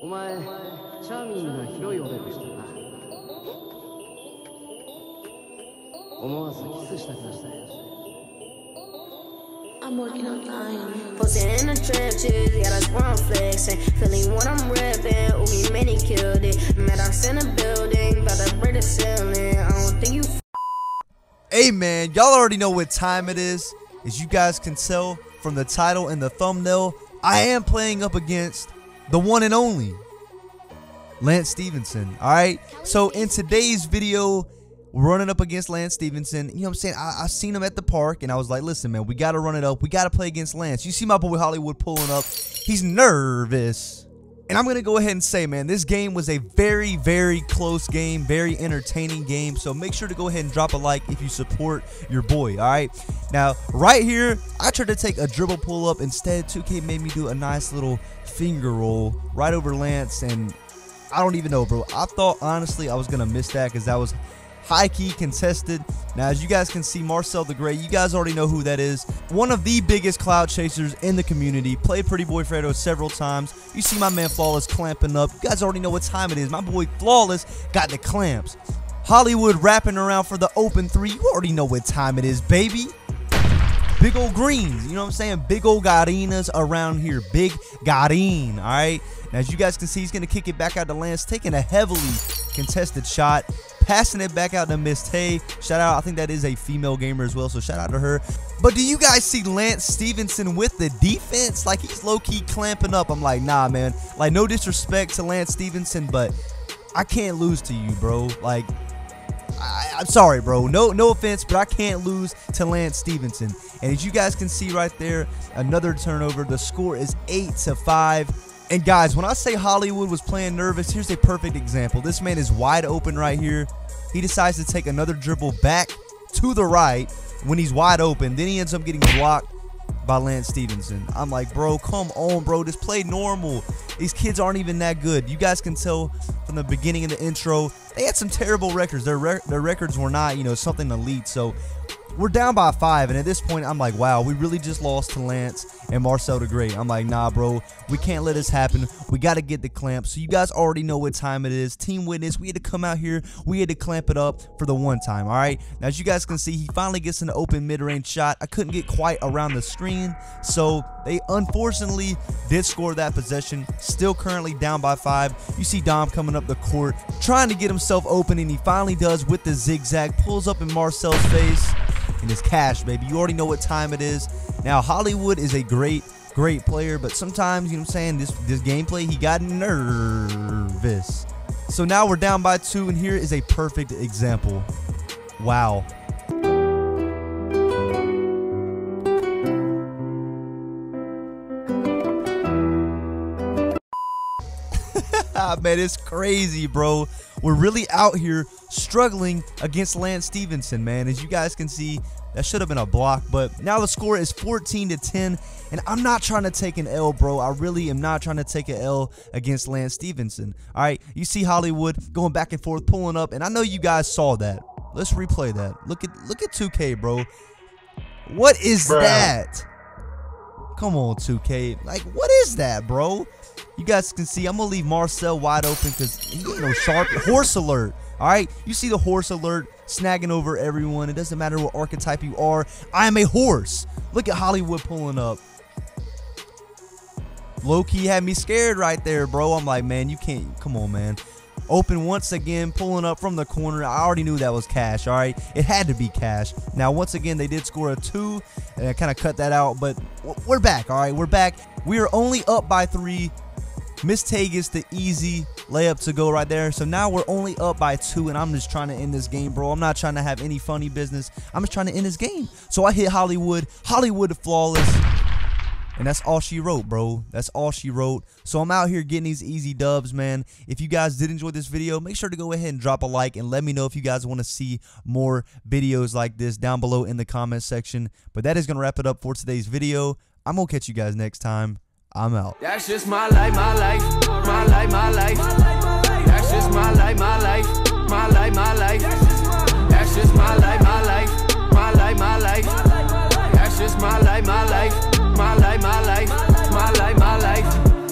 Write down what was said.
お前チャーミングな広いおでこしてるな思わずキスしたくなったよ I'm working on dying. Posted in the trenches, got us one flexing. Feeling what I'm ripping. Ooh, he many killed it. Met us in the building, about to break the ceiling. I don't think you Hey man, y'all already know what time it is. As you guys can tell from the title and the thumbnail, I am playing up against the one and only Lance Stephenson. Alright, so in today's video, we're running up against Lance Stephenson. You know what I'm saying? I, I seen him at the park and I was like, listen, man, we got to run it up. We got to play against Lance. You see my boy Hollywood pulling up. He's nervous. And I'm going to go ahead and say, man, this game was a very, very close game, very entertaining game. So make sure to go ahead and drop a like if you support your boy, all right? Now, right here, I tried to take a dribble pull up. Instead, 2K made me do a nice little finger roll right over Lance. And I don't even know, bro. I thought, honestly, I was going to miss that because that was high key contested. Now, as you guys can see, Marcel the Great, you guys already know who that is. One of the biggest cloud chasers in the community. Played Pretty Boy Fredo several times. You see my man Flawless clamping up. You guys already know what time it is. My boy Flawless got the clamps. Hollywood wrapping around for the open three. You already know what time it is, baby. Big old greens, you know what I'm saying? Big old Garinas around here. Big Garin, all right? Now, as you guys can see, he's going to kick it back out to Lance, taking a heavily contested shot, passing it back out to Miss Tay. Shout out, I think that is a female gamer as well, so shout out to her. But do you guys see Lance Stephenson with the defense? Like, he's low-key clamping up. I'm like, nah, man. Like, no disrespect to Lance Stephenson, but I can't lose to you, bro. Like, I, am sorry, bro. No, no offense, but I can't lose to Lance Stephenson. And as you guys can see right there, another turnover. The score is eight to five. And guys, when I say Hollywood was playing nervous, here's a perfect example. This man is wide open right here. He decides to take another dribble back to the right when he's wide open. Then he ends up getting blocked by Lance Stephenson. I'm like, bro, come on, bro. Just play normal. These kids aren't even that good. You guys can tell from the beginning of the intro, they had some terrible records. Their, rec their records were not, you know, something elite. So we're down by five, and at this point, I'm like, wow, we really just lost to Lance and Marcel the. I'm like, nah, bro, we can't let this happen. We got to get the clamp. So you guys already know what time it is. Team Witness, we had to come out here. We had to clamp it up for the one time, all right? Now, as you guys can see, he finally gets an open mid-range shot. I couldn't get quite around the screen, so they unfortunately did score that possession. Still currently down by five. You see Dom coming up the court, trying to get himself open, and he finally does with the zigzag. Pulls up in Marcel's face and it's cash, baby. You already know what time it is. Now, Hollywood is a great, great player, but sometimes, you know what I'm saying, this, this gameplay, he got nervous. So now we're down by two, and here is a perfect example. Wow. Ah, man, it's crazy, bro. We're really out here struggling against Lance Stephenson, man. As you guys can see, that should have been a block, but now the score is 14 to 10, and I'm not trying to take an L, bro. I really am not trying to take an L against Lance Stephenson. All right, you see Hollywood going back and forth, pulling up, and I know you guys saw that. Let's replay that. Look at look at 2K, bro. What is that? Come on, 2K. Like, what is that, bro? You guys can see I'm gonna leave Marcel wide open because he ain't no sharp horse alert. All right, you see the horse alert snagging over everyone. It doesn't matter what archetype you are. I am a horse. Look at Hollywood pulling up. Low-key had me scared right there, bro. I'm like, man, you can't. Come on, man. Open once again, pulling up from the corner. I already knew that was cash, all right? It had to be cash. Now, once again, they did score a two, and I kind of cut that out, but we're back, all right? We're back. We are only up by three. Miss Tay gets the easy layup to go right there. So now we're only up by two, and I'm just trying to end this game, bro. I'm not trying to have any funny business. I'm just trying to end this game. So I hit Hollywood. Hollywood flawless. And that's all she wrote, bro. That's all she wrote. So I'm out here getting these easy dubs, man. If you guys did enjoy this video, make sure to go ahead and drop a like and let me know if you guys want to see more videos like this down below in the comment section. But that is going to wrap it up for today's video. I'm going to catch you guys next time. I'm out. That's just my life, my life, my life, my life. That's just my life, my life, my life, my life.